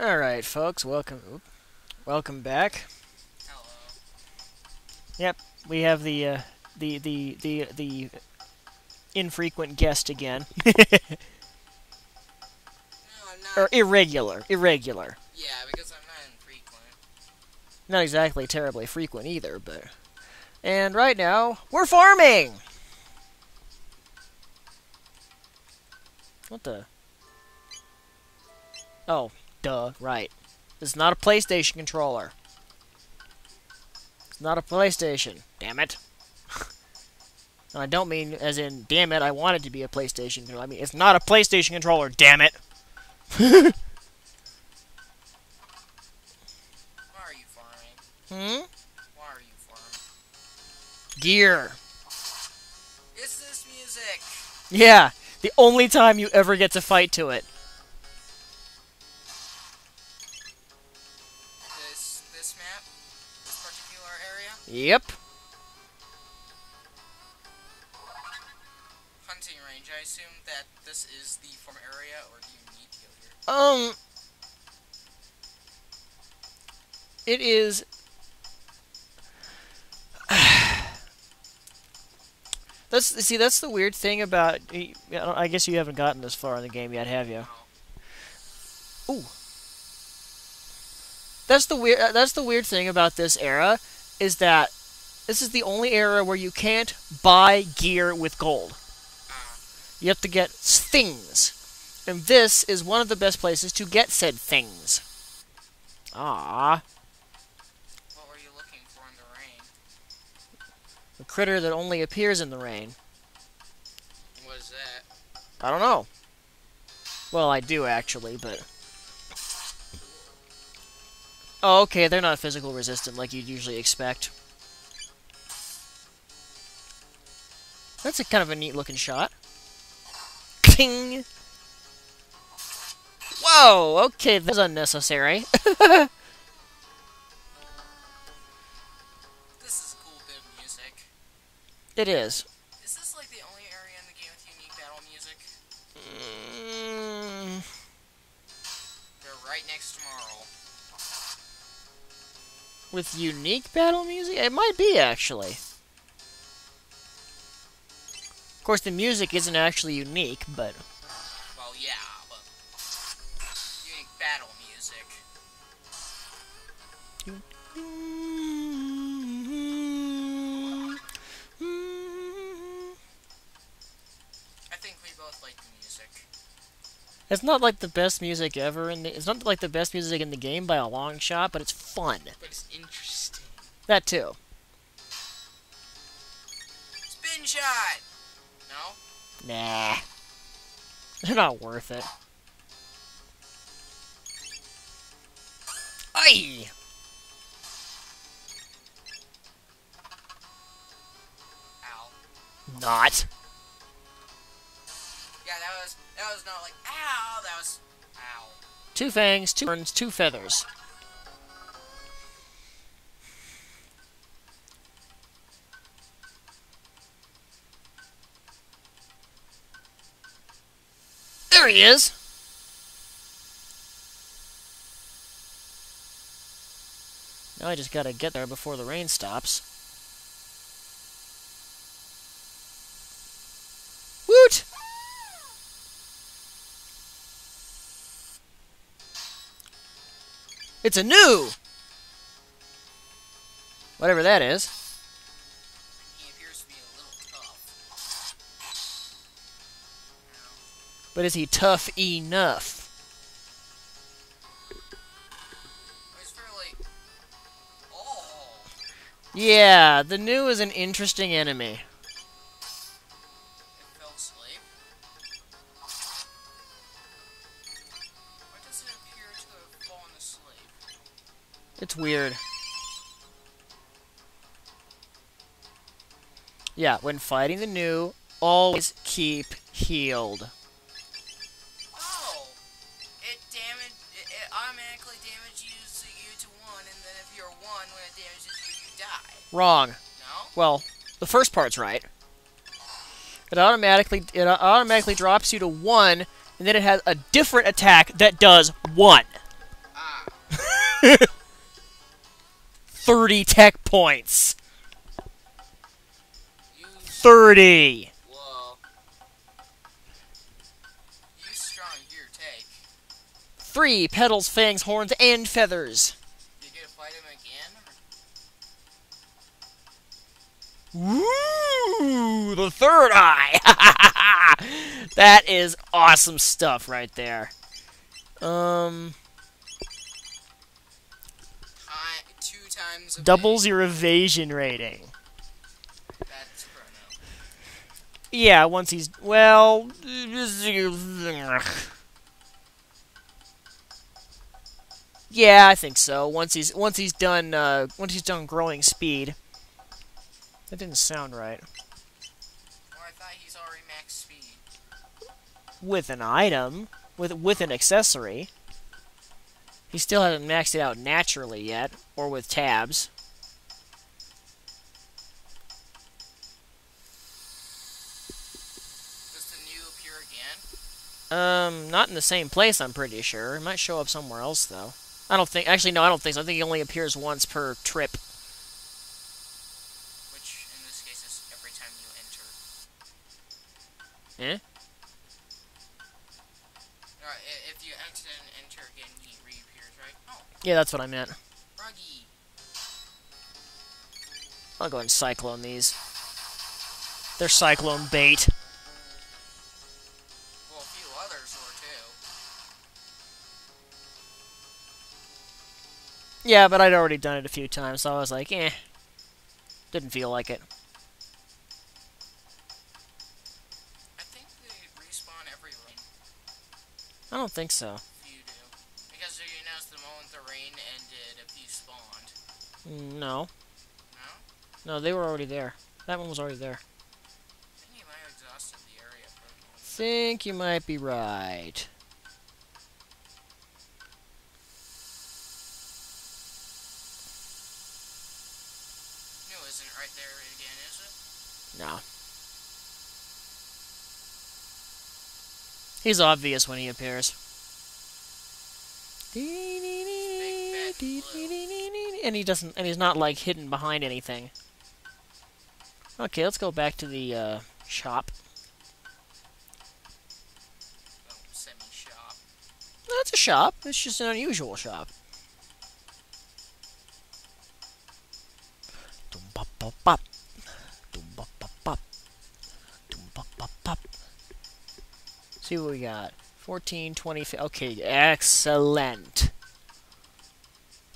Alright, folks, welcome oop, welcome back. Hello. Yep, we have the uh, the the the the infrequent guest again. No, or irregular, irregular. yeah, because I'm not infrequent. Not exactly terribly frequent either, but and right now we're farming. What the? Oh, duh, right. This is not a PlayStation controller. It's not a PlayStation. Damn it. and I don't mean as in, damn it, I want it to be a PlayStation controller. I mean, it's not a PlayStation controller, damn it. Why are you farming? Hmm? Why are you farming? Gear. Is this music? Yeah, the only time you ever get to fight to it. Yep. Hunting range. I assume that this is the farm area, or do you need to go here? Um. It is. That's see. That's the weird thing about. I don't- I guess you haven't gotten this far in the game yet, have you? Ooh. That's the weird. uh, That's the weird thing about this era, is that this is the only era where you can't buy gear with gold. You have to get things. And this is one of the best places to get said things. Ah, what were you looking for in the rain? a critter that only appears in the rain. What is that? I don't know. Well, I do actually, but. Oh, okay, they're not physical resistant like you'd usually expect. That's a kind of a neat looking shot. King. Whoa, okay, that's unnecessary. It is. With unique battle music? It might be, actually. Of course, the music isn't actually unique, but. It's not like the best music ever in the. It's not like the best music in the game by a long shot, but it's fun. But it's interesting. That too. Spin shot! No? Nah. They're not worth it. Aye! Ow. Not. Yeah, that was that was not like ow, that was ow. Two fangs, two horns, two feathers. There he is! Now I just gotta get there before the rain stops. It's a Nu! Whatever that is. But is he tough enough? Yeah, the Nu is an interesting enemy. Weird. Yeah, when fighting the Nu, always keep healed. Oh! It damage it, it automatically damages you to one, and then if you're one, when it damages you, you die. Wrong. No? Well, the first part's right. It automatically it automatically drops you to one, and then it has a different attack that does one. Ah. 30 tech points. 30. whoa. You strong here, take. 3 petals, fangs, horns, and feathers. Woo! The third eye! that is awesome stuff right there. Um, Hi, two times a doubles your evasion rating. Yeah, once he's well. Yeah, I think so. Once he's once he's done uh, once he's done growing speed. That didn't sound right. Or I thought he's already max speed. With an item, with with an accessory. He still hasn't maxed it out naturally yet, or with tabs. Does the Nu appear again? Um, not in the same place, I'm pretty sure. It might show up somewhere else, though. I don't think. Actually, no, I don't think so. I think he only appears once per trip. Which, in this case, is every time you enter. Eh? Yeah, that's what I meant. I'll go ahead and cyclone these. They're cyclone bait. Well, a few others were too. Yeah, but I'd already done it a few times, so I was like, eh. Didn't feel like it. I think they respawn every rain. I don't think so. No. No? No, they were already there. That one was already there. I think you might have exhausted the area for. Think you might be right. No, isn't right there again, is it? No. He's obvious when he appears. And he doesn't, and he's not like hidden behind anything. Okay, let's go back to the uh, shop. That's a shop. It's just an unusual shop. See what we got. 14, 20, okay, excellent.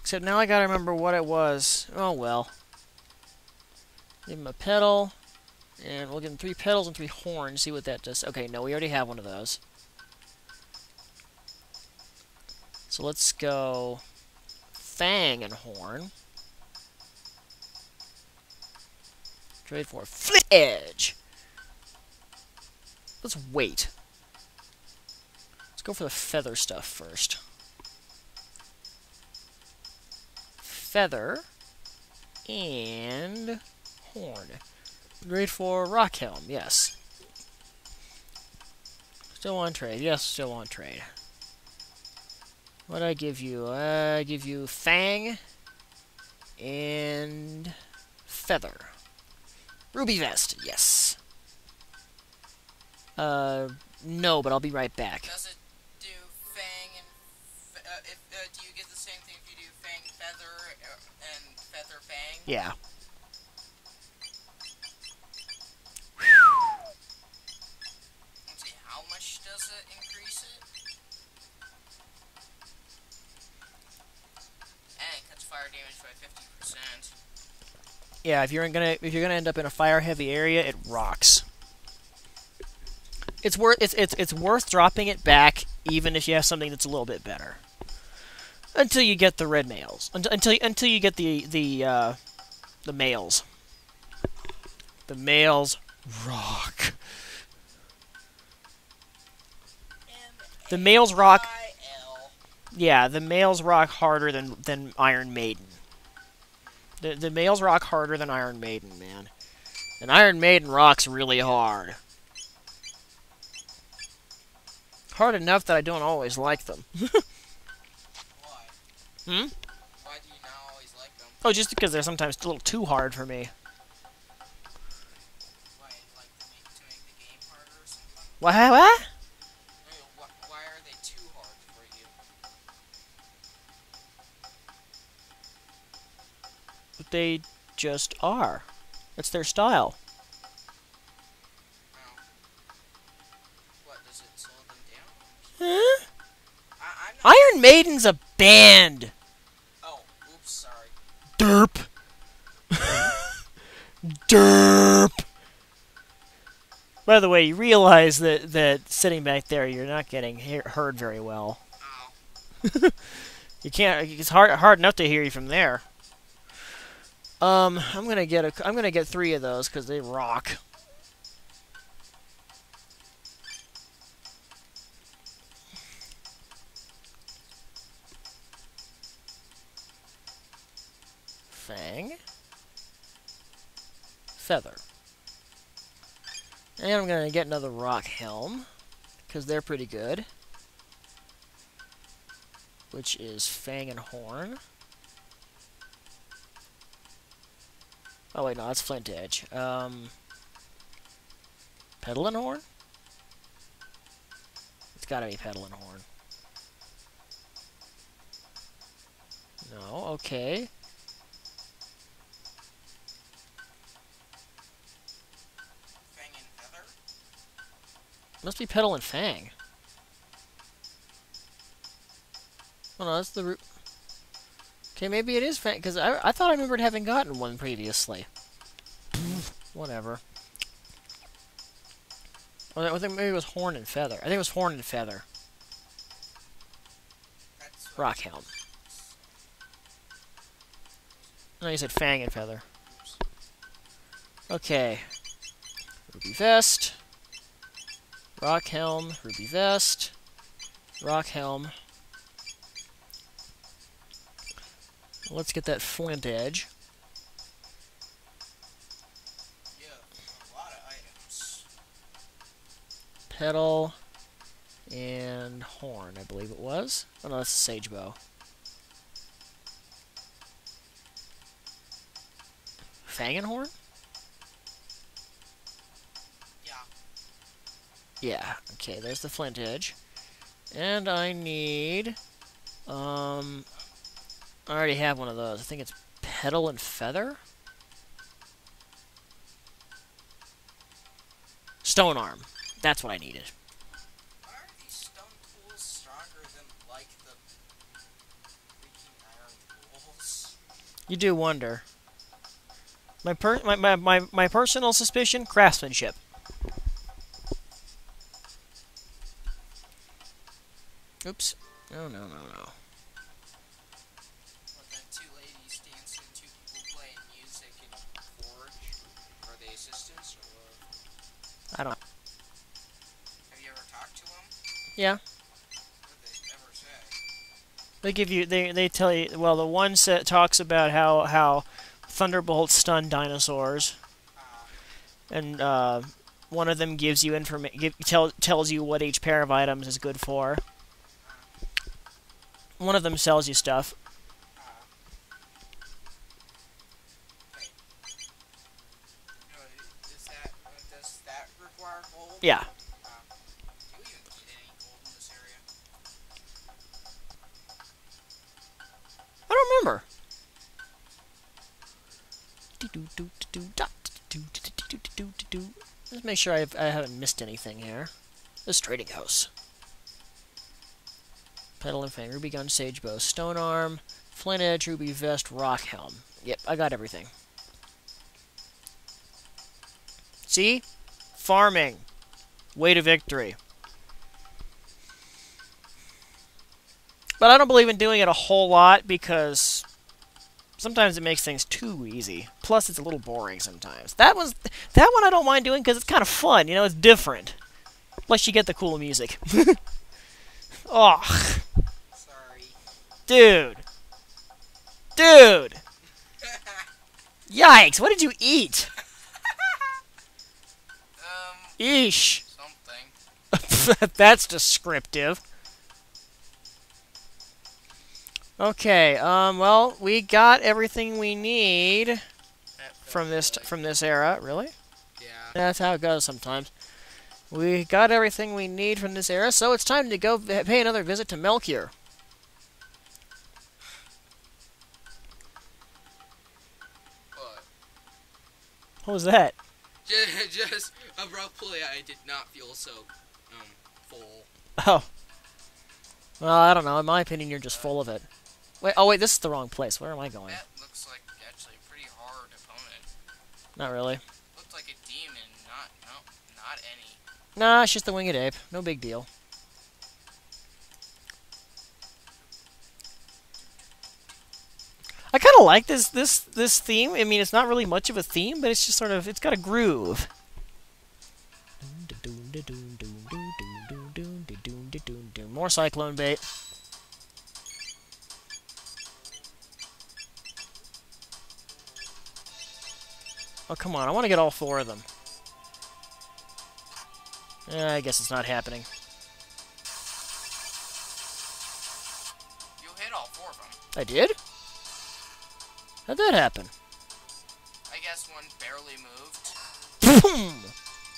Except now I gotta remember what it was. Oh well. Give him a pedal, and we'll give him three petals and three horns, see what that does. Okay, no, we already have one of those. So let's go Fang and Horn. Trade for Flint Edge. Let's wait. Let's go for the feather stuff first. Feather and Horn. Trade for Rock Helm, yes. Still on trade, yes, still on trade. What I give you? I give you Fang and Feather. Ruby Vest, yes. Uh, no, but I'll be right back. 50%. Yeah, if you're gonna if you're gonna end up in a fire heavy area, it rocks. It's worth it's it's it's worth dropping it back, even if you have something that's a little bit better. Until you get the red mails, until until until you get the the uh, the mails. The mails rock. The mails rock. Yeah, the mails rock harder than than Iron Maiden. The the mails rock harder than Iron Maiden, man. And Iron Maiden rocks really hard. Hard enough that I don't always like them. Hmm? Oh, just because they're sometimes a little too hard for me. Why, like to make, the game harder or something? What? What? Why, why are they too hard for you? But they just are. It's their style. What, does it slow them down? Huh? I, I'm not... Iron Maiden's a band. Derp. Derp. By the way, you realize that that sitting back there, you're not getting he- heard very well. You can't. It's hard hard enough to hear you from there. Um, I'm gonna get a. I'm gonna get three of those because they rock. Fang. Feather. And I'm gonna get another rock helm because they're pretty good which is Fang and Horn. Oh wait, no, that's Flint Edge. Um, Petal and Horn? It's gotta be Petal and Horn. No, okay. Fang and Feather? Must be Petal and Fang. Oh no, that's the root. Okay, maybe it is Fang, because I, I thought I remembered having gotten one previously. Whatever. Oh, I think maybe it was Horn and Feather. I think it was Horn and Feather. Rock Helm. No, you said Fang and Feather. Okay. Ruby Vest. Rock Helm. Ruby Vest. Rock Helm. Let's get that Flint Edge. Petal. And Horn, I believe it was. Oh no, that's a Sage Bow. Fang and Horn? Yeah, okay, there's the flint edge. And I need um I already have one of those. I think it's petal and feather. Stone arm. That's what I needed. Why are these stone tools stronger than, like, the freaking iron tools? You do wonder. My per my, my, my, my personal suspicion, craftsmanship. Oops. No no no no. What, then two ladies dancing, two people playing music and forge? Are they assistants, or what? I don't Have you ever talked to them? Yeah. What they? They give you they they tell you well the one set talks about how how thunderbolts stun dinosaurs Uh, and uh, one of them gives you information give, tell, tells you what each pair of items is good for. One of them sells you stuff. Yeah. I don't remember. Let's make sure I've, I haven't missed anything here. This trading house. Petal and Fang, Ruby Gun, Sage Bow, Stone Arm, Flint Edge, Ruby Vest, Rock Helm. Yep, I got everything. See? Farming. Way to victory. But I don't believe in doing it a whole lot because sometimes it makes things too easy. Plus, it's a little boring sometimes. That was that one I don't mind doing because it's kind of fun. You know, it's different. Plus, you get the cool music. oh, Sorry. dude, dude, yikes! What did you eat? um, Eesh. something. That's descriptive. Okay, um, well, we got everything we need from this from this era. Really? Yeah. That's how it goes sometimes. We got everything we need from this era, so it's time to go pay another visit to Melchior. But What was that? just, just abruptly, I did not feel so um full. Oh. Well, I don't know. In my opinion, you're just full of it. Wait. Oh, wait. This is the wrong place. Where am I going? That looks like actually a pretty hard opponent. Not really. Nah, it's just the winged ape. No big deal. I kind of like this this this theme. I mean, it's not really much of a theme, but it's just sort of it's got a groove. More cyclone bait. Oh come on! I want to get all four of them. Eh, I guess it's not happening. You hit all four of them. I did? How'd that happen? I guess one barely moved. Boom!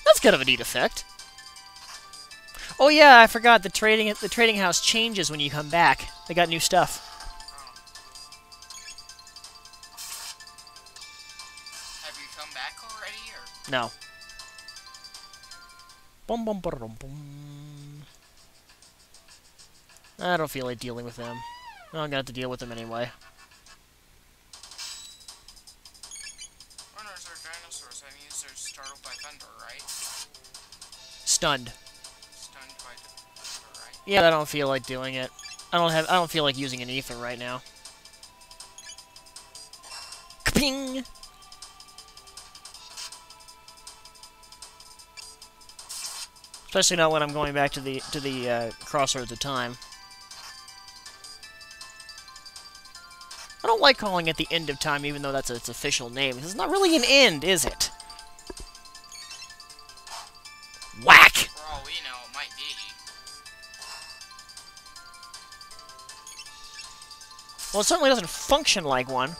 That's kind of a neat effect. Oh yeah, I forgot the trading the trading house changes when you come back. They got new stuff. Have you come back already, or No. Bum bum bum. I don't feel like dealing with them. I'm gonna have to deal with them anyway. runners are dinosaurs? That means they're startled by thunder, right? Stunned. Stunned by thunder, right? Yeah, I don't feel like doing it. I don't have. I don't feel like using an ether right now. Ping. Especially not when I'm going back to the to the uh, crossroads of time. I don't like calling it the end of time, even though that's its official name. It's not really an end, is it? Whack! For all we know, it might be. Well, it certainly doesn't function like one.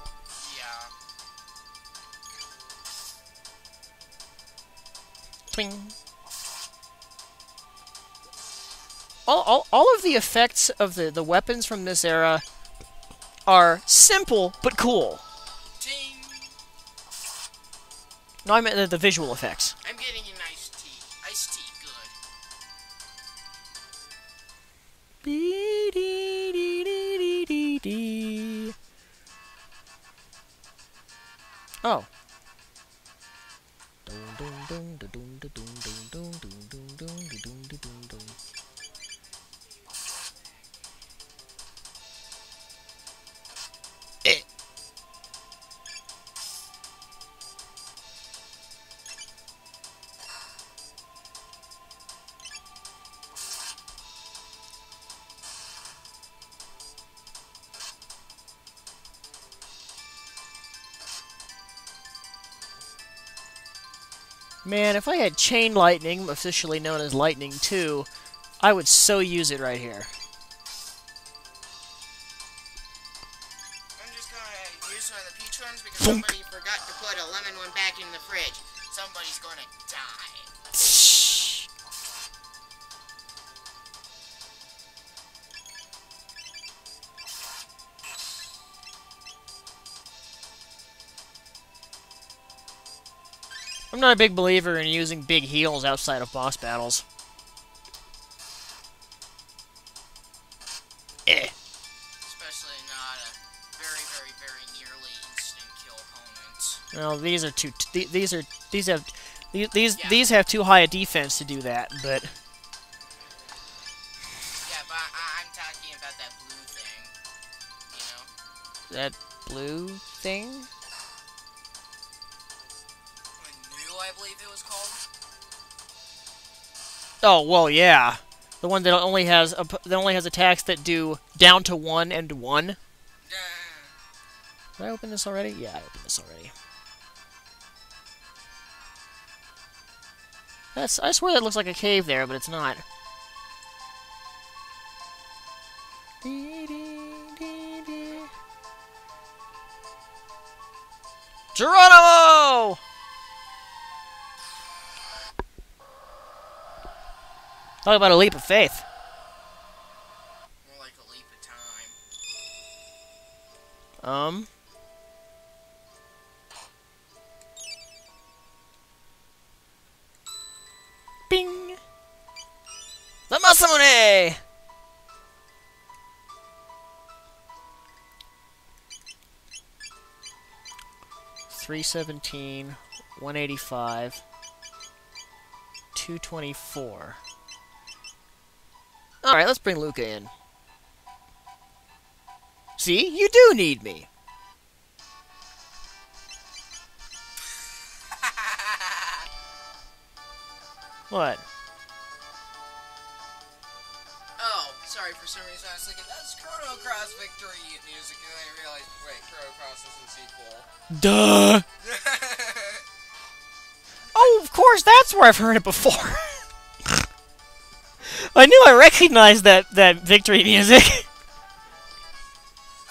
All, all, all of the effects of the, the weapons from this era are simple but cool. Ting! No, I meant the, the visual effects. Man, if I had Chain Lightning, officially known as Lightning 2, I would so use it right here. I'm not a big believer in using big heals outside of boss battles. Eh. Especially not a very, very, very nearly instant kill opponent. Well, these are too. Th- these are these have these these, Yeah. these have too high a defense to do that. But Yeah, but I- I'm talking about that blue thing. You know? that blue thing. Oh, well, yeah. The one that only has that only has attacks that do down to one and one. Did I open this already? Yeah, I opened this already. That's I swear that looks like a cave there, but it's not. Geronimo! Talk about a leap of faith. More like a leap of time. Um. Bing! The Masamune! Three seventeen, one eighty five, two twenty four. Alright, let's bring Lucca in. See, you do need me. What? oh, sorry, for some reason I was thinking, that's Chrono Cross Victory music, and then I realized, wait, Chrono Cross isn't sequel. Duh. Oh, of course, that's where I've heard it before. I knew I recognized that that victory music.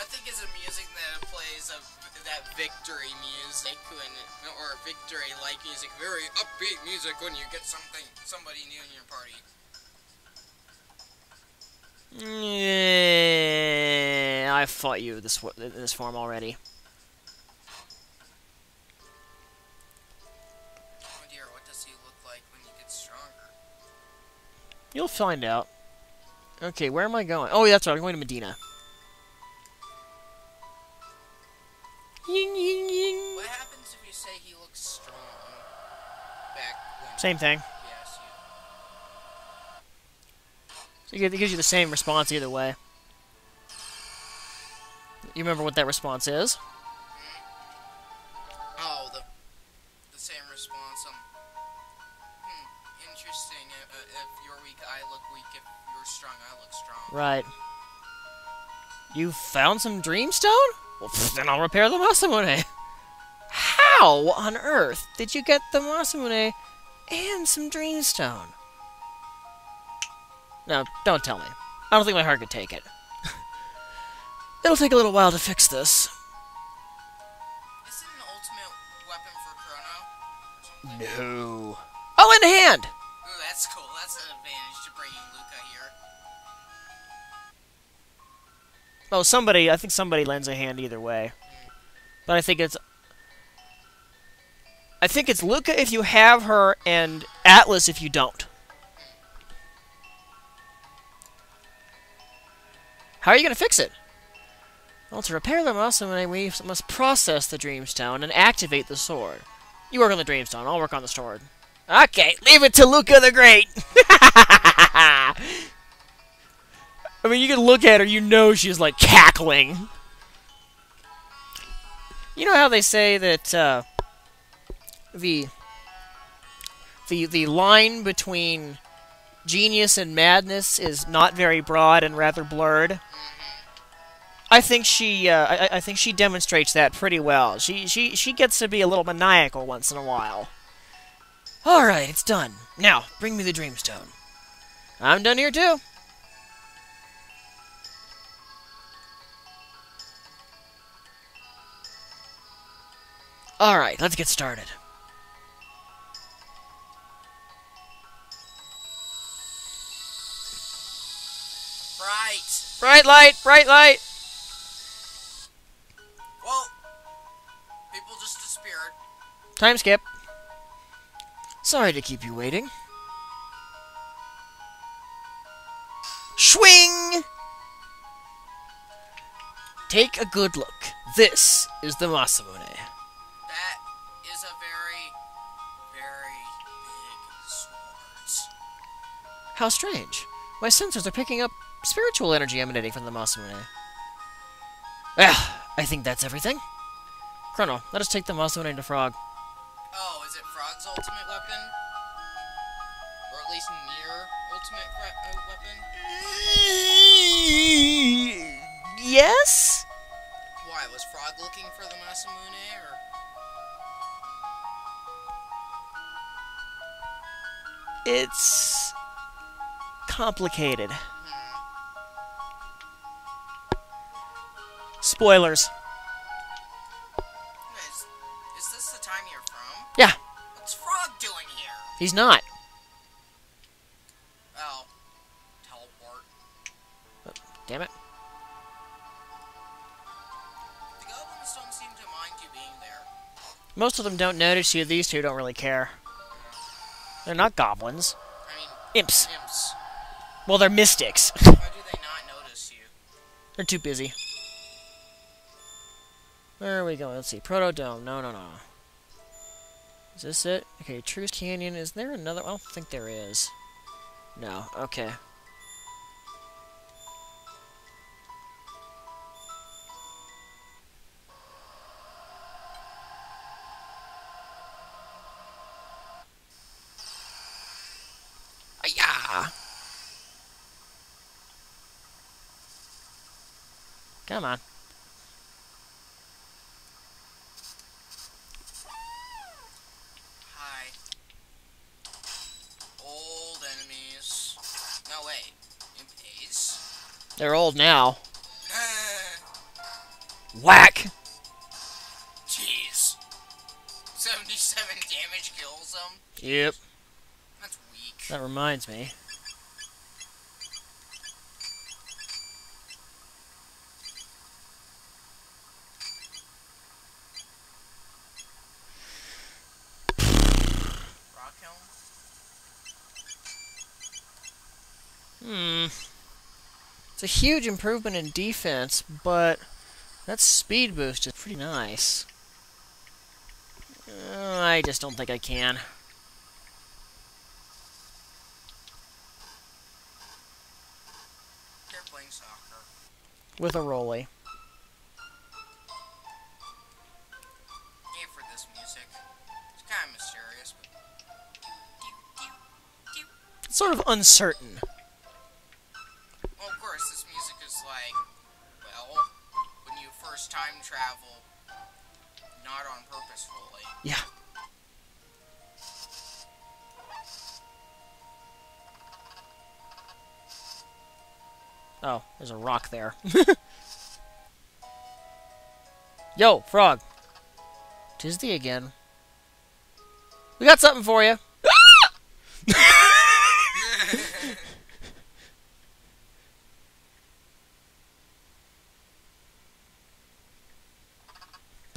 I think it's a music that plays of that victory music when, or victory like music, very upbeat music when you get something somebody new in your party. yeah, I fought you this this form already. You'll find out. Okay, where am I going? Oh, that's right. I'm going to Medina. Ying, ying, ying. What happens if you say he looks strong? Back when Same thing. It it gives you the same response either way. You remember what that response is? Right. You found some dreamstone? Well, pff, then I'll repair the Masamune. How on earth did you get the Masamune and some dreamstone? No, don't tell me. I don't think my heart could take it. It'll take a little while to fix this. Is it an ultimate weapon for Chrono? No. Oh, in hand! Ooh, that's cool. That's an Oh, somebody, I think somebody lends a hand either way. But I think it's. I think it's Lucca if you have her, and Atlas if you don't. How are you going to fix it? Well, to repair the Masamune, we must process the Dreamstone and activate the sword. You work on the Dreamstone, I'll work on the sword. Okay, leave it to Lucca the Great! I mean, you can look at her, you know she's like cackling. You know how they say that uh, the the the line between genius and madness is not very broad and rather blurred. I think she uh, I, I think she demonstrates that pretty well. She she she gets to be a little maniacal once in a while. All right, it's done. Now, bring me the dreamstone. I'm done here too. All right, let's get started. Bright! Bright light, bright light. Well, people just disappeared. Time skip. Sorry to keep you waiting. Swing! Take a good look. This is the Masamune. How strange. My sensors are picking up spiritual energy emanating from the Masamune. Ah, I think that's everything. Chrono, let us take the Masamune to Frog. Oh, is it Frog's ultimate weapon? Or at least near ultimate uh, weapon? Yes? Why, was Frog looking for the Masamune, or... It's complicated. Spoilers. Is, is this the time you're from? Yeah. What's Frog doing here? He's not. Oh. Teleport. Oh, damn it. The goblins don't seem to mind you being there. Most of them don't notice you. These two don't really care. They're not goblins. I mean, imps. imps. Well, they're mystics. Why do they not notice you? they're too busy. Where are we going? Let's see. Protodome. No, no, no. Is this it? Okay, Truce Canyon. Is there another? I don't think there is. No. Okay. Come on. Hi. Old enemies. No way. Imp They're old now. Whack! Jeez. 77 damage kills them? Yep. That's weak. That reminds me. Rockhelm? Hmm. It's a huge improvement in defense, but that speed boost is pretty nice. Uh, I just don't think I can. They're playing soccer. With a rolly. It's sort of uncertain. When time travel, not on purpose fully. Yeah. Oh, there's a rock there. Yo, frog. Tisdy again. We got something for you.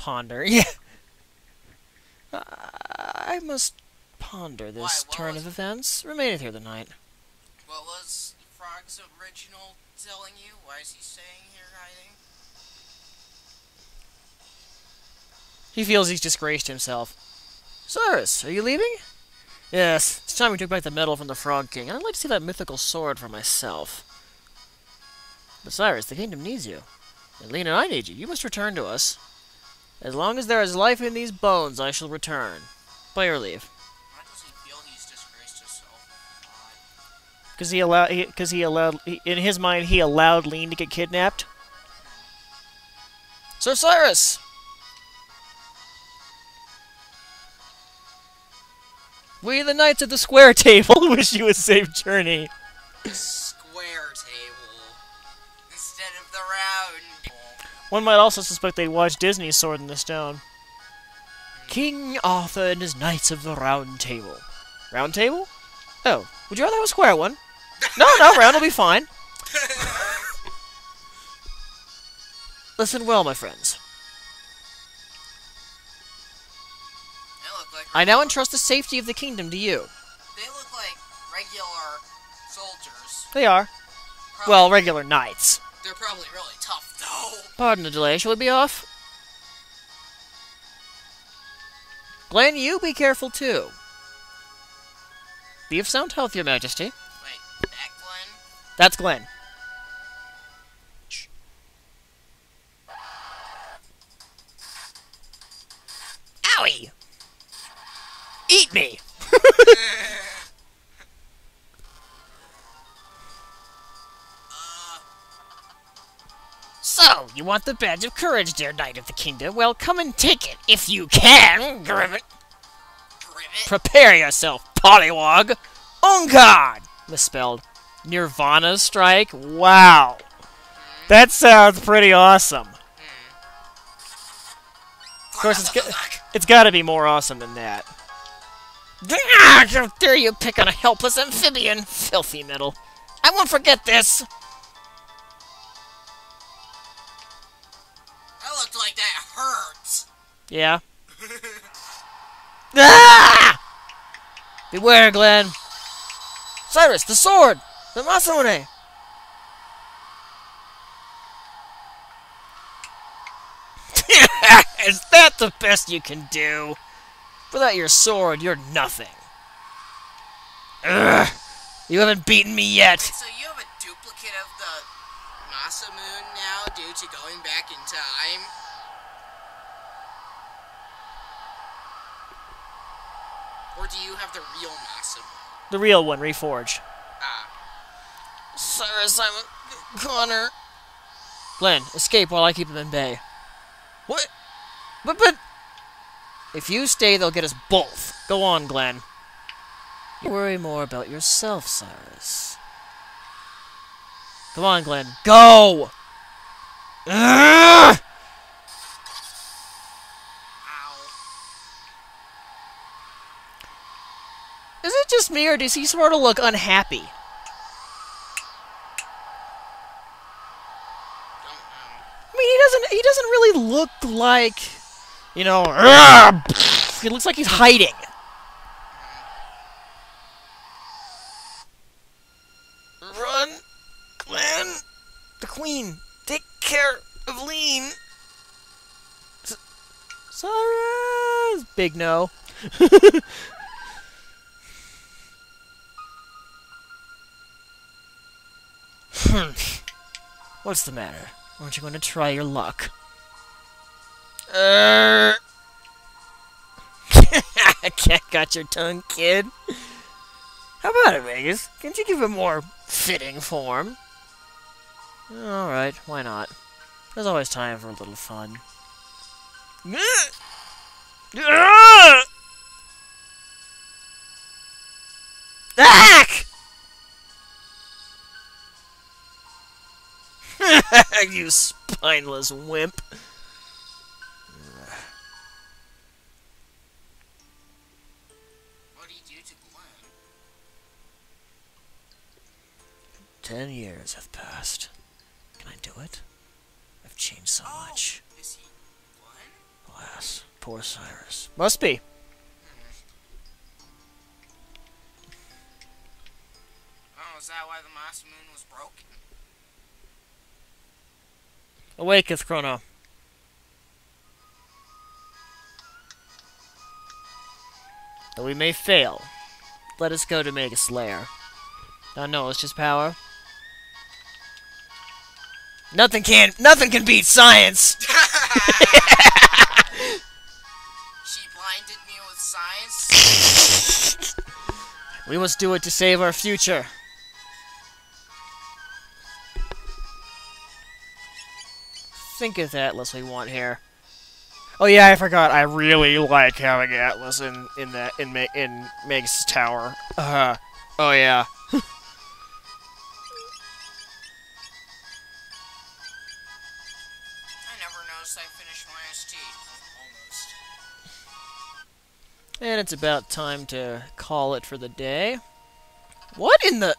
Ponder. Yeah. I must ponder this Why, turn of events. Remaineth here the night. What was Frog's original telling you? Why is he staying here hiding? He feels he's disgraced himself. Cyrus, are you leaving? Yes, it's time we took back the medal from the Frog King, and I'd like to see that mythical sword for myself. But Cyrus, the kingdom needs you. And Leene and I need you. You must return to us. As long as there is life in these bones, I shall return. By your leave. Why does he feel he's disgraced himself? Because he allowed, because he, allowed, he, in his mind, he allowed Leene to get kidnapped. Sir Cyrus! We, the Knights of the Square Table, wish you a safe journey. One might also suspect they'd watch Disney's Sword in the Stone. King Arthur and his Knights of the Round Table. Round Table? Oh, would you rather have a square one? No, no, round will be fine. Listen well, my friends. They look like I now entrust the safety of the kingdom to you. they look like regular soldiers. They are. Probably, Well, regular knights. they're probably really tough though. Pardon the delay. Shall we be off? Glenn, you be careful too. Be of sound health, your majesty. Wait, that Glenn? That's Glenn. Owie! Eat me! So, you want the badge of courage, dear knight of the kingdom? Well, come and take it, if you can, Grivet. Grivet? Prepare yourself, pollywog! Guard! Misspelled. Nirvana strike? Wow. That sounds pretty awesome. Of course, it's, go- it's gotta be more awesome than that. Ah, how dare you pick on a helpless amphibian! Filthy metal. I won't forget this! Yeah. ah! Beware, Glenn. Cyrus, the sword! The Masamune! Is that the best you can do? Without your sword, you're nothing. Ugh! You haven't beaten me yet! So you have a duplicate of the Masamune now due to going back in time? Or do you have the real Masamune? The real one, Reforge. Ah. Cyrus, I'm a Connor. Glenn, escape while I keep them in bay. What? But, but... If you stay, they'll get us both. Go on, Glenn. You worry more about yourself, Cyrus. Come on, Glenn. Go! Ugh! Just me, or does he sort of look unhappy? I mean, he doesn't. He doesn't really look like, you know. He looks like he's hiding. Run, Glenn. The Queen. Take care of Leene. S- Cyrus. Big no. What's the matter? Aren't you going to try your luck? Uh. Cat got your tongue, kid. How about it, Magus? Can't you give it more fitting form? Alright, why not? There's always time for a little fun. Ack! you spineless wimp. What do you do to Glenn? Ten years have passed. Can I do it? I've changed so oh, much. Oh, is he Glenn? Alas, poor Cyrus. Must be. Hmm. Oh, is that why the Masamune was broken? Awaketh, Chrono. Though we may fail, let us go to Magus' lair. Thou knowest his power. Nothing can nothing can beat science. She blinded me with science? We must do it to save our future. Think of the Atlas we want here. Oh yeah, I forgot. I really like having Atlas in in that in Ma- in Meg's tower. Uh, oh yeah. I never noticed I finished my ST. Almost. And it's about time to call it for the day. What in the?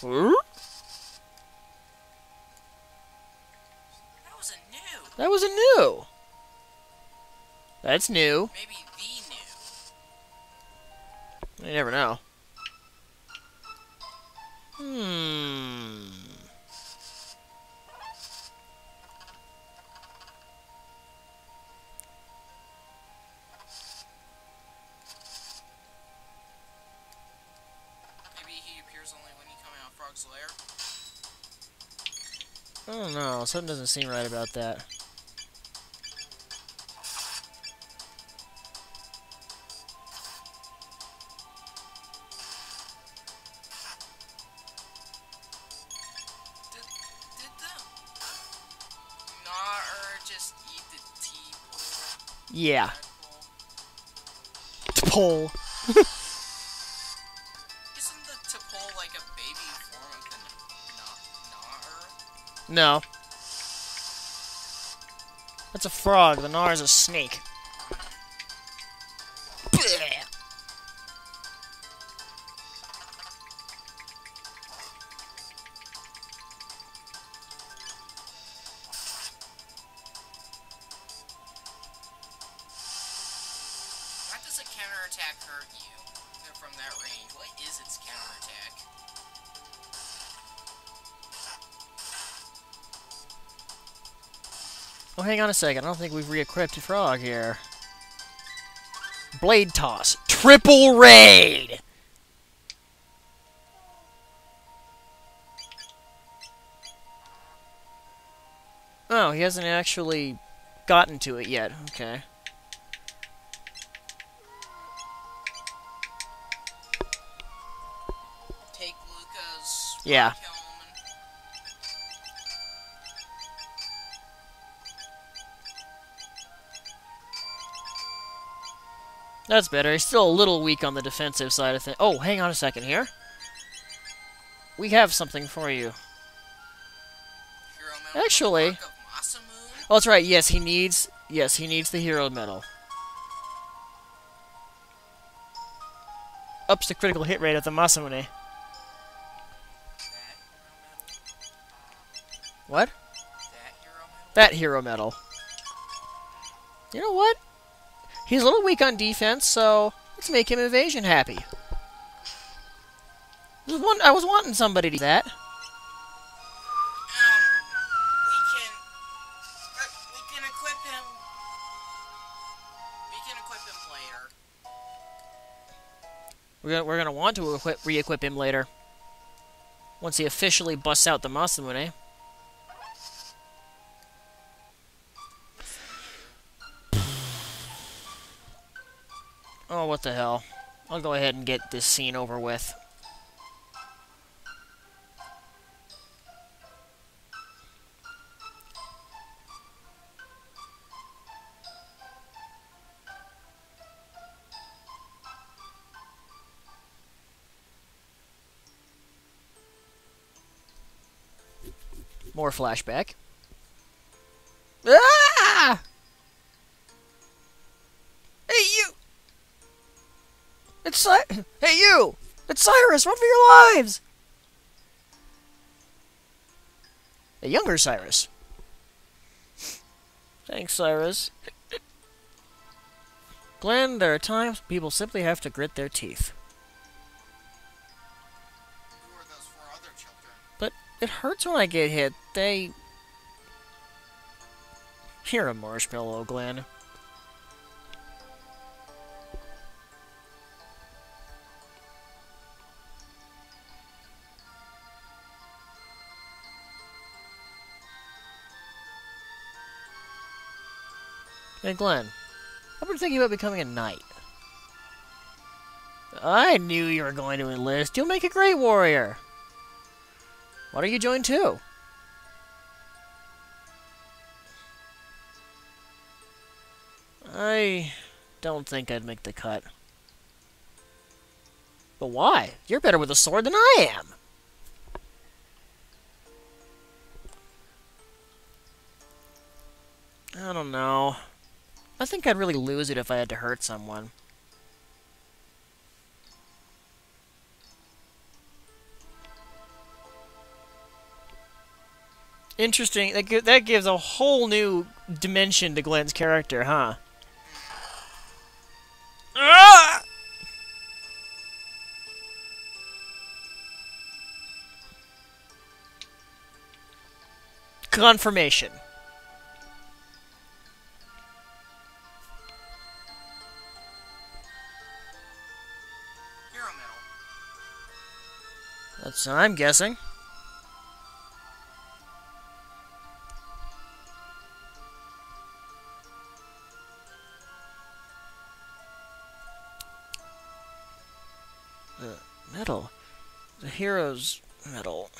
Huh? That was a new. That's new. Maybe the new. You never know. Hmm. Maybe he appears only when you come out of Frog's Lair. I don't know. Something doesn't seem right about that. Yeah. Red Pull. Isn't the Tipole like a baby form of the Na- Nar? No. That's a frog. The Nar is a snake. Oh, counterattack hurt you from that range? What is its counterattack? Oh, hang on a second. I don't think we've re-equipped Frog here. Blade Toss. Triple Raid! Oh, he hasn't actually gotten to it yet. Okay. Yeah. That's better. He's still a little weak on the defensive side of things. Oh, hang on a second here. We have something for you. Actually-? Oh, that's right. Yes, he needs. Yes, he needs the hero medal. Ups the critical hit rate of the Masamune. What? That hero medal? That hero medal. You know what? He's a little weak on defense, so let's make him evasion happy. I was want- I was wanting somebody to do that. Um, we can, uh, we can equip him. We can equip him later. We're gonna, we're gonna want to equip, re-equip him later. Once he officially busts out the Masamune. What the hell. I'll go ahead and get this scene over with. More flashback. Ah! It's Cy- Hey, you! It's Cyrus! Run for your lives! A younger Cyrus. Thanks, Cyrus. Glenn, there are times people simply have to grit their teeth. But it hurts when I get hit. They. You're a marshmallow, Glenn. Hey, Glenn. I've been thinking about becoming a knight. I knew you were going to enlist. You'll make a great warrior. Why don't you join too? I don't think I'd make the cut. But why? You're better with a sword than I am. I don't know. I think I'd really lose it if I had to hurt someone. Interesting. That, that gives a whole new dimension to Glenn's character, huh? Ah! Confirmation. That's I'm guessing. The medal. The hero's medal.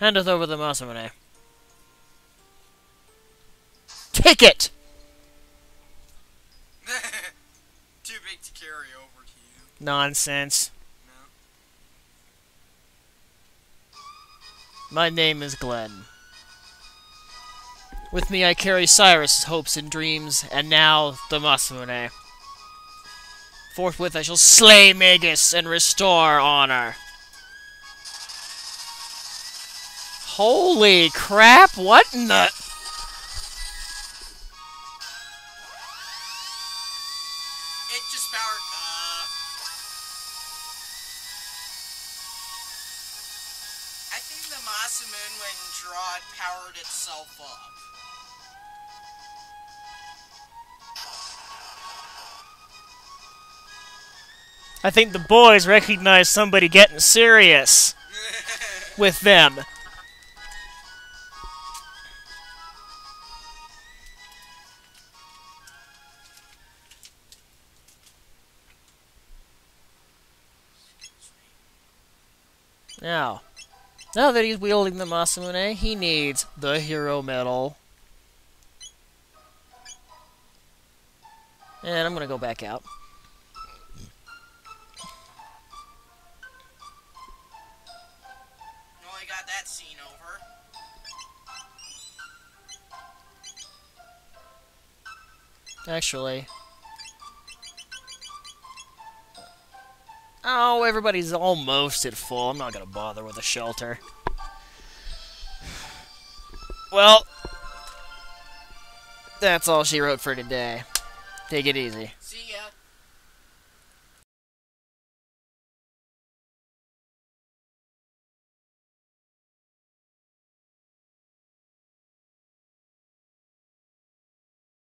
Handeth over the Masamune. Take it! Too big to carry over to you. Nonsense. No. My name is Glenn. With me I carry Cyrus' hopes and dreams, and now the Masamune. Forthwith I shall slay Magus and restore honor. Holy crap, what in the... I think the boys recognize somebody getting serious with them. Now, now that he's wielding the Masamune, he needs the hero medal. And I'm gonna go back out. No, I got that scene over. Actually. Oh, everybody's almost at full. I'm not gonna bother with a shelter. Well, that's all she wrote for today. Take it easy.